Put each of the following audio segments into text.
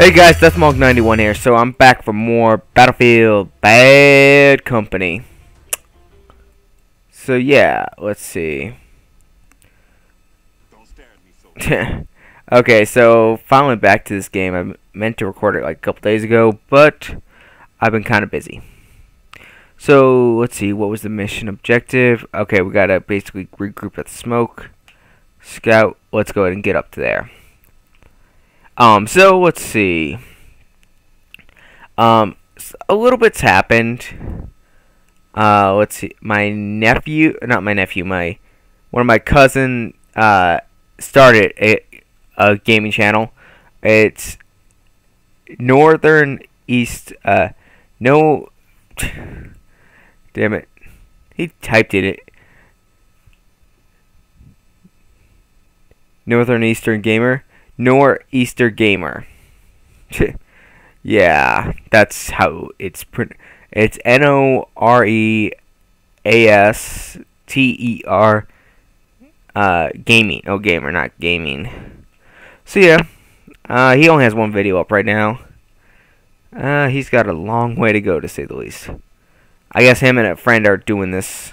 Hey guys, Deathmog91 here, so I'm back for more Battlefield Bad Company. So yeah, let's see. okay, so finally back to this game. I meant to record it like a couple days ago, but I've been kind of busy. So let's see, what was the mission objective? Okay, we gotta basically regroup at the smoke. Scout, let's go ahead and get up to there. Um, so let's see. Um, a little bit's happened. Uh, let's see. My nephew, not my nephew, my one of my cousin uh started a, a gaming channel. It's Northern East. Uh, no. Damn it. He typed in it. Northern Eastern Gamer. Nor'easter Gamer. yeah, that's how it's print. It's N O R E A S T E R uh gaming. Oh, gamer, not gaming. So yeah, uh, he only has one video up right now. Uh, he's got a long way to go, to say the least. I guess him and a friend are doing this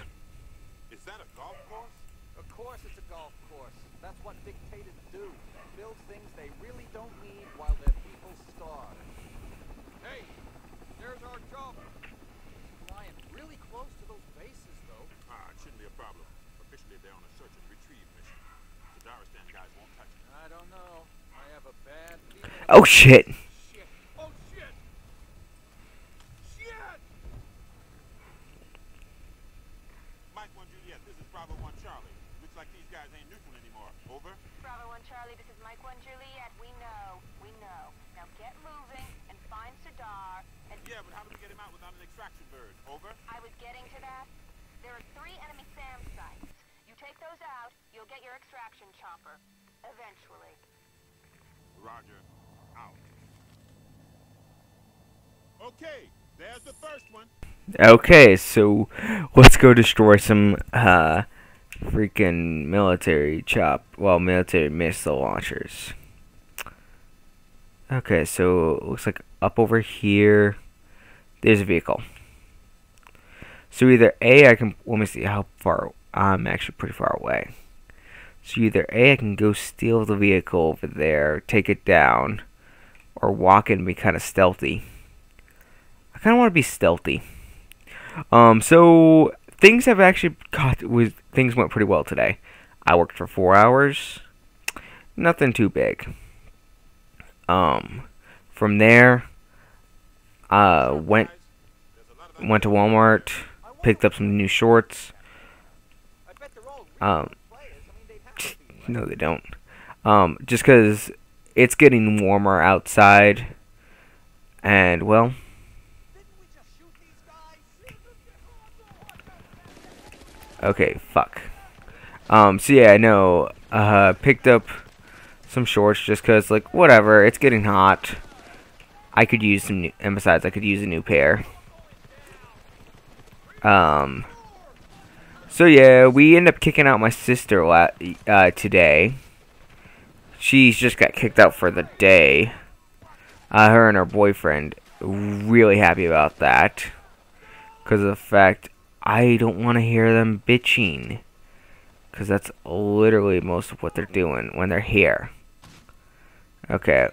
Oh shit. Oh shit. Shit. Mike 1 Juliet, this is Bravo 1 Charlie. Looks like these guys ain't neutral anymore. Over. Bravo 1 Charlie, this is Mike 1 Juliet. We know. We know. Now get moving and find Serdar and Yeah, but how do we get him out without an extraction bird? Over. I was getting to that. There are three enemy SAM sites. You take those out, you'll get your extraction chopper. Eventually. Roger. Okay, there's the first one. Okay, so let's go destroy some uh freaking military chop well military missile launchers. Okay, so looks like up over here there's a vehicle. So either A I can let me see how far I'm actually pretty far away. So either A, I can go steal the vehicle over there, take it down, or walk and be kind of stealthy. I kind of want to be stealthy. Um, so things have actually got with things went pretty well today. I worked for four hours, nothing too big. Um, from there, uh, went went to Walmart, picked up some new shorts. Um, no, they don't. Um, just because it's getting warmer outside. And, well... Okay, fuck. Um, so yeah, I know. Uh, picked up some shorts just because, like, whatever. It's getting hot. I could use some new... And besides, I could use a new pair. Um... So yeah, we end up kicking out my sister uh, today. She's just got kicked out for the day. Uh, her and her boyfriend really happy about that because of the fact I don't want to hear them bitching because that's literally most of what they're doing when they're here. Okay,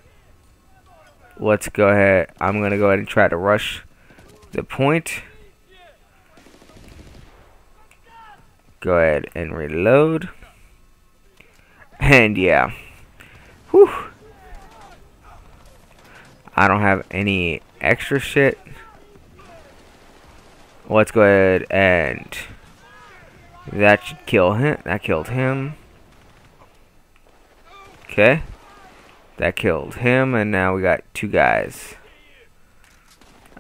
let's go ahead. I'm gonna go ahead and try to rush the point. go ahead and reload. And yeah. Whew. I don't have any extra shit. Let's go ahead and that should kill him. That killed him. Okay. That killed him, and now we got two guys.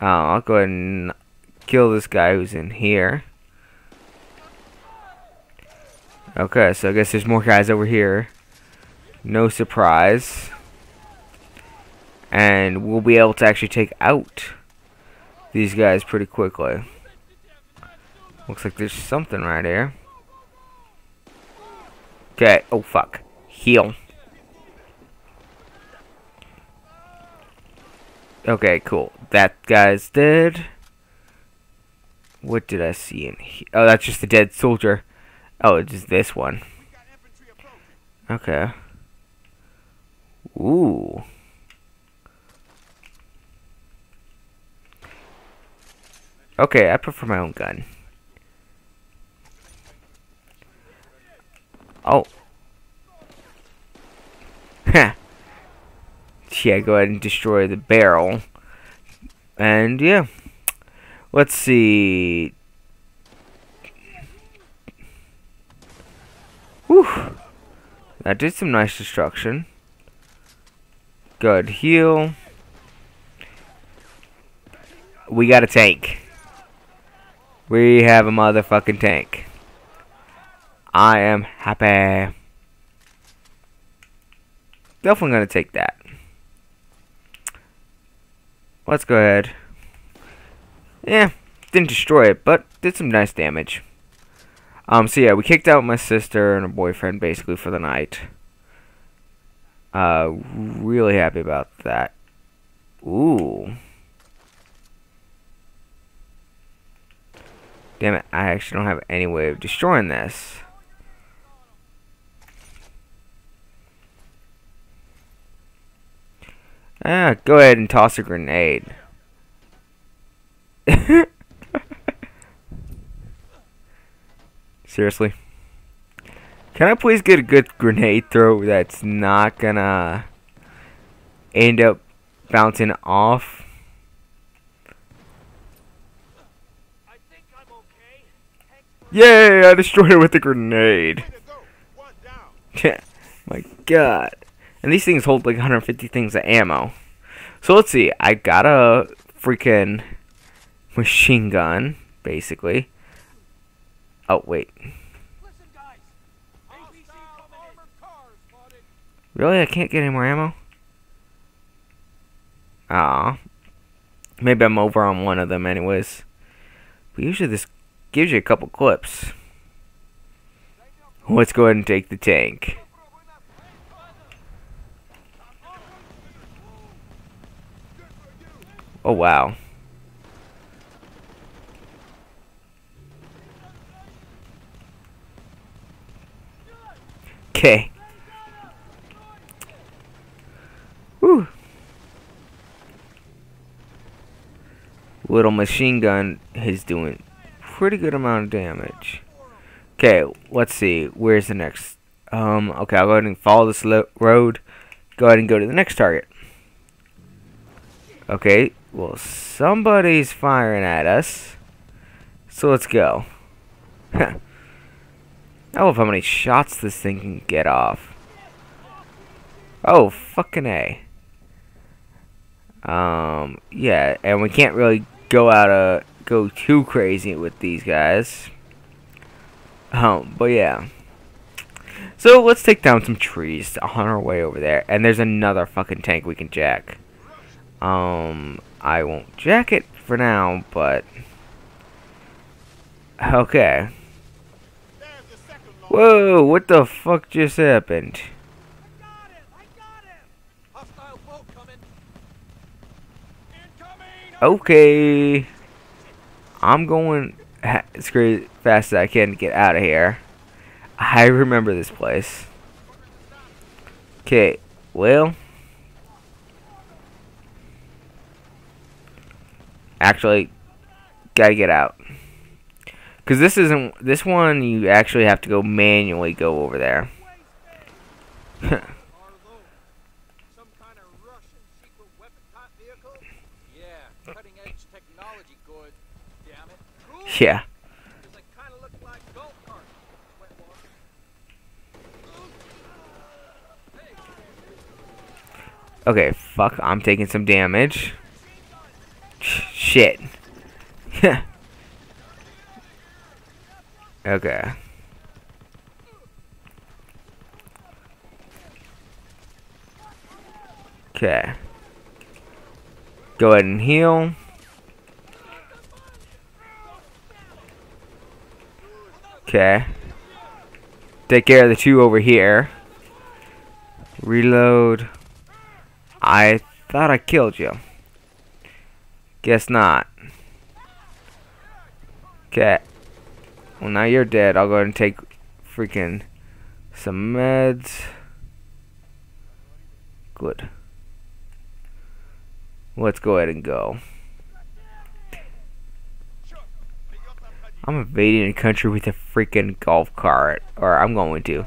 Uh, I'll go ahead and kill this guy who's in here. Okay, so I guess there's more guys over here. No surprise. And we'll be able to actually take out these guys pretty quickly. Looks like there's something right here. Okay, oh fuck. Heal. Okay, cool. That guy's dead. What did I see in here? Oh, that's just a dead soldier. Oh, it's just this one. Okay. Ooh. Okay, I prefer my own gun. Oh. Heh. yeah, go ahead and destroy the barrel. And yeah. Let's see. Whew. That did some nice destruction. Good heal. We got a tank. We have a motherfucking tank. I am happy. Definitely gonna take that. Let's go ahead. Yeah, didn't destroy it, but did some nice damage. Um, so yeah, we kicked out my sister and her boyfriend basically for the night. Uh, really happy about that. Ooh. Damn it, I actually don't have any way of destroying this. Ah, go ahead and toss a grenade. Seriously? Can I please get a good grenade throw that's not gonna end up bouncing off? I I'm okay. Thanks for Yay! I destroyed it with a grenade. Way to go. One down. Yeah, my god. And these things hold like 150 things of ammo. So let's see. I got a freaking machine gun, basically. Oh, wait. Really? I can't get any more ammo? Aw. Maybe I'm over on one of them anyways. But usually this gives you a couple clips. Let's go ahead and take the tank. Oh wow. Okay. Whew. Little machine gun is doing pretty good amount of damage. Okay, let's see. Where's the next? Um, okay, I'll go ahead and follow this road. Go ahead and go to the next target. Okay, well, somebody's firing at us. So let's go. I love how many shots this thing can get off. Oh, fucking A. Um, yeah, and we can't really go out of go too crazy with these guys. Um, but yeah. So let's take down some trees on our way over there, and there's another fucking tank we can jack. Um, I won't jack it for now, but okay. There's the second law. Whoa, what the fuck just happened? I got him. I got him. Hostile boat coming. Incoming. Okay. I'm going as fast as I can to get out of here. I remember this place. Okay, well. Actually, gotta get out. Because this isn't. This one, you actually have to go manually go over there. Arlo. Some kind of Russian secret weapon type vehicle? Yeah, cutting edge technology good. Damn it. Cool. yeah. Does it kind of look like golf carts? Wet water. Okay, fuck. I'm taking some damage. Shit. okay. Okay. Go ahead and heal. Okay. Take care of the two over here. Reload. I thought I killed you. Guess not. Okay. Well, now you're dead. I'll go ahead and take freaking some meds. Good. Let's go ahead and go. I'm invading a country with a freaking golf cart. Or I'm going to.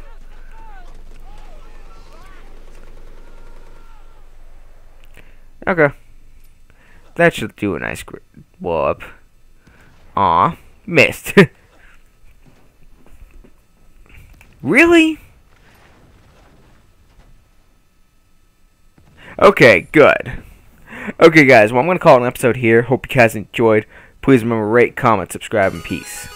Okay. That should do a nice up. Aw, missed. really? Okay, good. Okay, guys, well, I'm going to call it an episode here. Hope you guys enjoyed. Please remember, rate, comment, subscribe, and peace.